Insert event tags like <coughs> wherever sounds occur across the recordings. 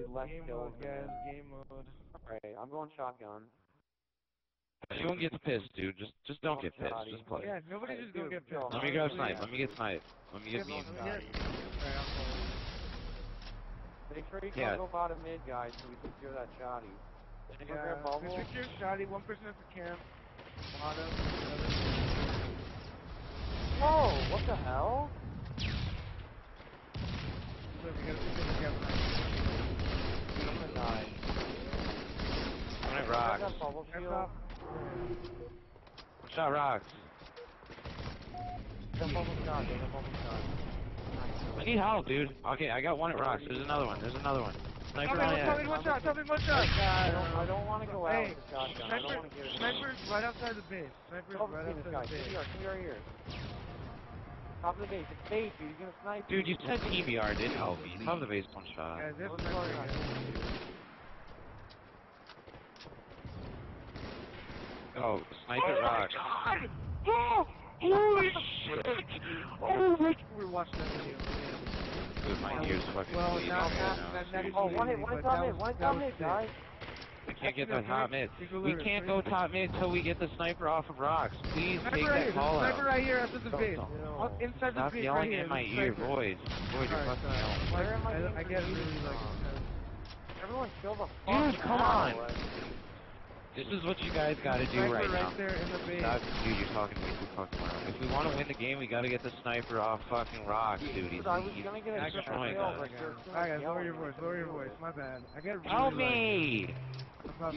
obviously less Game mode, guys. than- Game mode. Alright, I'm going shotgun. You won't get pissed, dude. Just just don't oh, get pissed. Just play. Yeah, nobody just gonna get pissed. Let me grab snipe. Let me get snipe. Let me get Yeah, me. let me get- Alright, I'll follow. Make sure you Yeah. don't go bottom mid, guys, so we secure that shoddy. Go grab Yeah, we secure shoddy, one person at the camp. Bottom, the Whoa, what the hell? other. We gotta secure the camp. I'm gonna die. One at rocks. that bubble Camp shield. up. One shot rocks. That bubble shot, get that bubble shot. I need help, dude. Okay, I got one at rocks. There's another one. There's another one. Sniper Okay, on one, tell me edge. one shot, tell me one shot. I don't, I don't want to go out Hey, with the shotgun. I don't want to sniper, get it. sniper's right outside the base. Sniper's right outside guy. the Come base. here, come here, right here. Top of the base. It's base, dude. He's gonna snipe Dude, you you. said TBR didn't help me. Top of the base one shot. Guys, this What's sniper going on? again. Oh, snipe at oh rocks. Oh, holy shit! Oh my! We're watching that video. Dude, my ears fucking Well, bleeding now- right now- now. now- now- seriously. Oh, one hit, one hit top that mid, one hit that top was mid, sick. guys. I can't get that top mid. We can't go three. top mid till we get the sniper off of rocks. Please Sniper take right that here. call Sniper right here after the Don't- base. don't. Inside the Stop yelling in my ear, sniper. boys. Boys, you're fucking sorry. yelling. Where am I I, get really like. Everyone kill the fuck Dude, come on. This is what you guys gotta do Sniper right now. there in the base. Stop, dude, you're talking way too fucking loud. If we want to win the game, we gotta get the sniper off fucking rocks, dude. He's, I was he's gonna get a triple destroying kill, us. but you're too Alright, guys, lower your voice, lower your voice. My bad. I get really Help me! I'm about-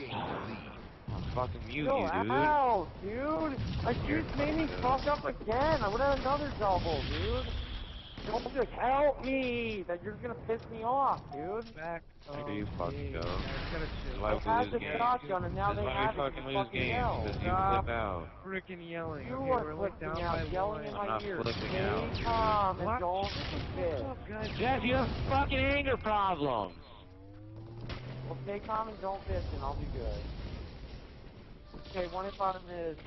I'll fucking mute Yo, you, dude. ow, dude! I just made me fuck up again. I would have another double, dude. Don't just help me. That you're gonna piss me off, dude. Back. Where do you Oh, fucking yeah, go? guys, gotta chill. Why I had the games? shotgun and now they have we it. fucking lose games, because you flip out. Freaking yelling. You okay, are flipping out, by yelling in one. my not ear. flipping Stay out, dude. calm and don't What's fit. up. Jeff, you have fucking anger problems. Well, stay calm and don't bitch, and I'll be good. Okay, one hit bottom is.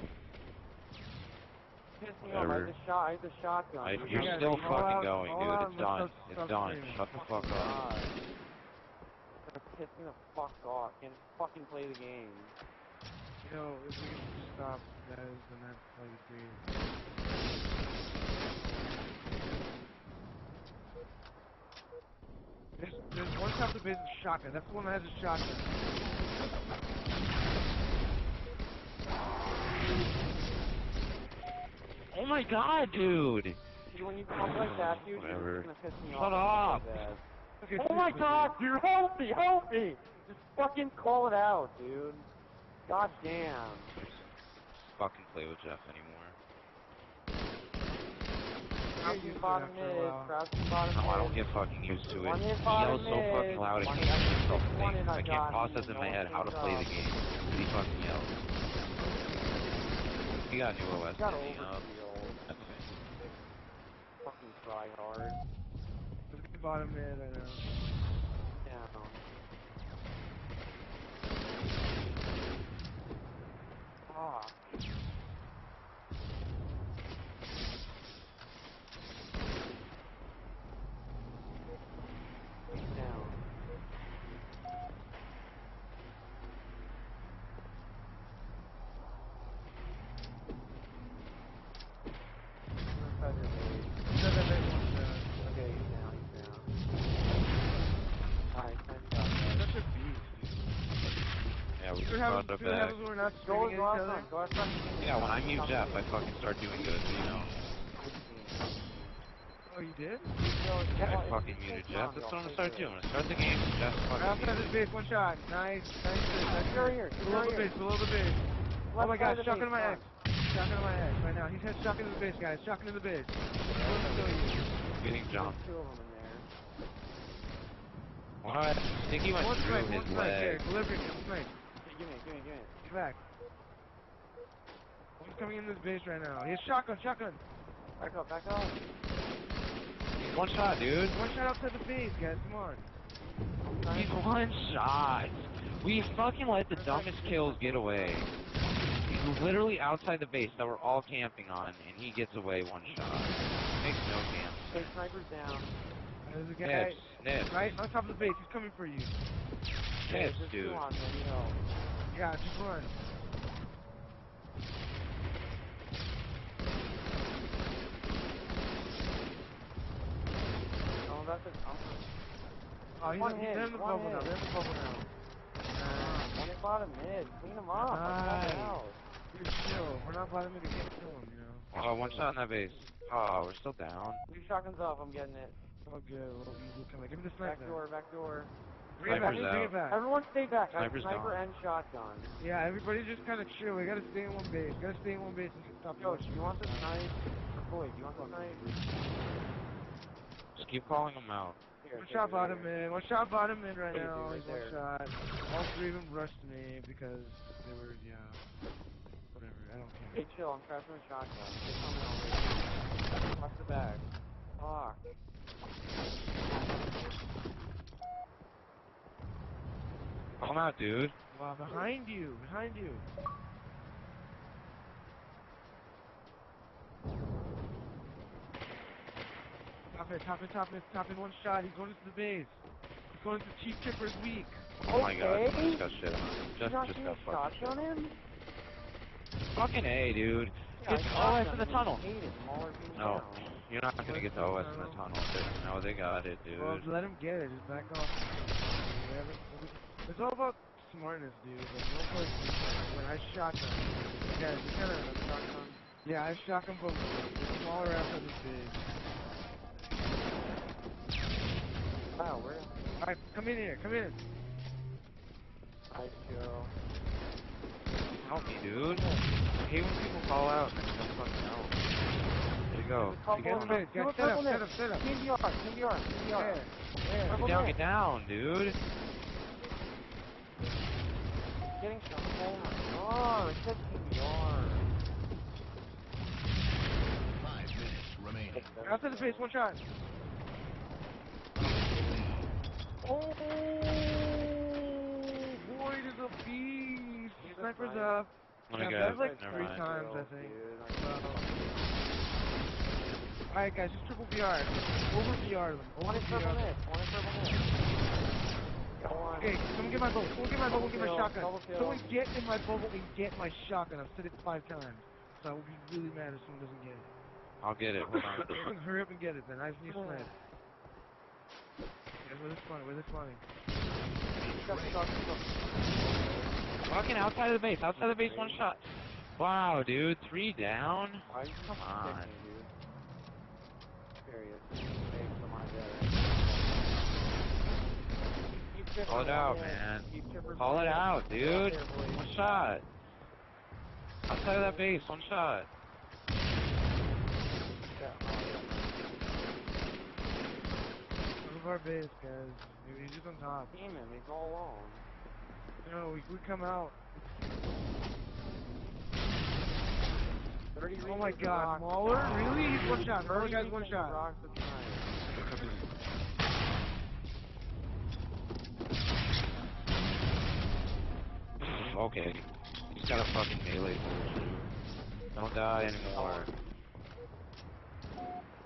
Piss me off. I had the shot. I had the shotgun. I, you're Yeah, still call fucking out- going, call dude. out It's and done. let's It's done. Shut the fuck up. God. You're pissing the fuck off. Can't fucking play the game. Yo, if we can just stop, guys, and that's like agreed. There's, there's one top of the base with a shotgun. That's the one that has a shotgun. Oh my god, dude. See, when you talk like that, dude, Whatever. you're gonna piss me Shut off. up. so bad. Okay, Oh my god, dude, help me, help me! Just fucking call it out, dude. God damn. Fucking play with Jeff anymore. Crouching used to it bottom mid, crouching bottom No. I don't get fucking used to it. He yells so fucking loud, I can't hit hear myself six, think. I I can't process in my head how to play the game. He fucking yells. He got new OS He's got setting up. overkill. That's it. Fucking try hard. At the bottom mid, I know. Down. Fuck. Ah. He's down. Inside your base. Said that they want that. Okay, he's down, he's down. Alright, nice job, guys. Such a beast, dude. Yeah, we You just have, brought it you have back. we're not Go, screaming at go each other. go out front. Yeah, when I mute Jeff, I fucking start doing good, you know. Oh, you did? Yeah, I fucking muted Jeff. That's what I'm gonna start doing. I'm gonna start the game. Jeff Right fucking outside muted. this base, one shot. Nice, nice, nice. nice. You're here, you're Below the here. base, below the base. Oh my side god, of the shotgun in my come head. Shotgun in my head right now. He's had shotgun in the base, guys. Shotgun in the base. Let's. Getting There's jumped. two of them in there. What? I think he went One through snipe, one his snipe. There, leg. equilibrium, one snipe. Okay, give me it, give me it, give me it. Get back. He's coming in this base right now. He has shotgun, shotgun. Back up, back up. One shot, dude. One shot outside the base, guys. Come on. He's one shot. We fucking let the dumbest kills get away. He's literally outside the base that we're all camping on, and he gets away one shot. Makes no damn Okay, sniper's down. There's a guy. sense. Nibs. Right on top of the base. He's coming for you. Hey, Nibs, just dude. Come on, man, you know. Yeah, just run. Oh, that's a, I'm, Oh, he's, One he's hit, in the bubble now. hit. They're in the bubble now. uh, one hit bottom mid. Clean him up. Nice. calling out. Dude, chill. We're not letting him to get kill him, you know. Oh, one shot in that base. Oh, we're still down. Two shotguns off. I'm getting it. Oh, good. Well, you look like, give me the sniper. Back door, back door. Bring it back. Sniper's Bring out. it back. Everyone stay back. I have sniper gone. and shotgun. Yeah, everybody just kind of chill. We gotta stay in one base. Gotta stay in one base and stop Yo, do you want the snipe? Boy, do you want the snipe? Just keep calling them out. Here, One shot bottom here. in. One shot bottom in right now. right one shot. All three of them rushed me because they were, yeah. Whatever. I don't care. Hey, chill. I'm trapped in a shotgun. They're coming over. Watch the back. Fuck. Call out, dude. Wow, behind you. Behind you. Top it, top it, top it, top in one shot. He's going into the base. He's going into Chief Chipper's weak. Oh my god, Okay. just got shit on. You Just, not just gonna got fucking shit on. him? Fucking A, dude. Yeah, Get I all the way shotgunned the tunnel. He hated Mauler being No. You're not gonna get to OS in the tunnel. No, they got it, dude. Well, let him get it. Just back off. It's all about smartness, dude. Like, no when I shotgun. Yeah, you kind of shotgun. Yeah, I shotgun both. The smaller after the big. Wow, where? Alright, come in here. Come in. Nice kill. Help me, dude. I hate when people call out and don't fucking help. There you go. You get couple them. Guys, Do a guys, set up, purple set net. up, set up. TNDR, TNDR, TNDR. There. There. Purple Get down, get down, dude. Getting some. Oh my god, it said TNDR. Five minutes remaining. Outside the face, one shot. Oh, Boyd is a beast. He's Sniper's sniper. up. Let Yeah, go. that's like Never three mind. times, I Kill, think. dude. Alright, guys, just triple VR. Over VR them. One Over is purple VR One is purple net. Got one. Okay, someone get my bubble. Someone get my bubble. Get my shotgun. double kill. Someone get in my bubble and get my shotgun. I've said it five times. So I will be really mad if someone doesn't get it. I'll get it. Hold on. <coughs> Hurry up and get it then. I just need snipe. Yeah, where this spawning? Where this spawning? Got the shotgun. Fucking outside of the base. Outside of the base, one shot. Wow, dude. Three down? Come on. picking, dude? Serious. Hey, come on, Derek. Keep chipping Call it out, man. Call it out, dude. out there, boys. One shot. Outside of that base, one shot. Of our base, guys. He's just on top. Team him. He's all alone. No, we, we come out. Oh my god, rock. Mauler? Really? He's one shot. Mauler guy's one shot. Okay. He's got a fucking melee bullshit. Don't die anymore.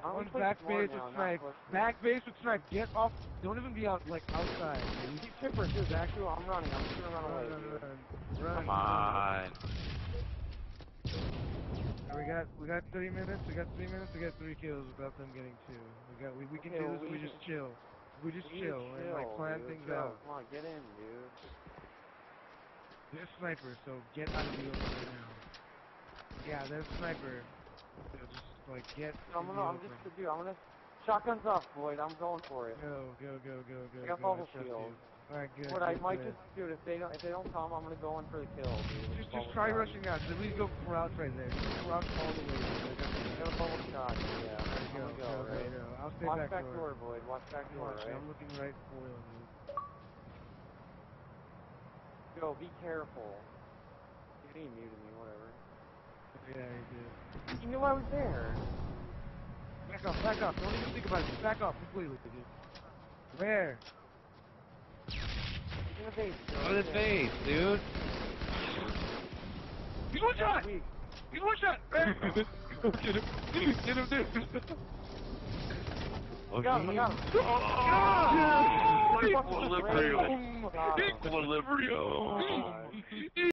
Why don't we One's play back base with now, snipe. Back base with snipe. Get off. Don't even be out, like, outside. dude. Keep chipper, dude. Back to I'm running. I'm just gonna run away. Run, run, run. Run. Come on. We got we got 30 minutes. We got three minutes. We got three kills without them getting two. We got we, we can Okay, do this. We, we just chill. We just We chill, and like plan dude, things chill. out. Come on, get in, dude. They're sniper, so get out of the open right now. Yeah, they're sniper. So just like get. So I'm gonna, I'm open. just, dude, I'm gonna. Shotguns up, Floyd. I'm going for it. Go go go go go. I got go. bubble shield. you. All right, good. I might good. just, dude, if they don't, if they don't come, I'm gonna go in for the kill, dude. Just, just try shot. rushing out. At least go crouch right there. Just crouch all the way. I got a bubble shot. Yeah, There you gonna go. go, go, right? go. I'll stay Watch back, back door. door, Void. Watch back door, right? I'm looking right foiling you. Yo, be careful. He muted me, whatever. Yeah, he did. You knew I was there. Back off, back off. Don't even think about it. Just back off completely, dude. Where? He's in the base. dude. Go to this Yeah. dude. He's one shot! He's one shot! Get him. Get him, dude. Okay. got him, I got him. Oh, Fucking equilibrium. got him. Equilibrium.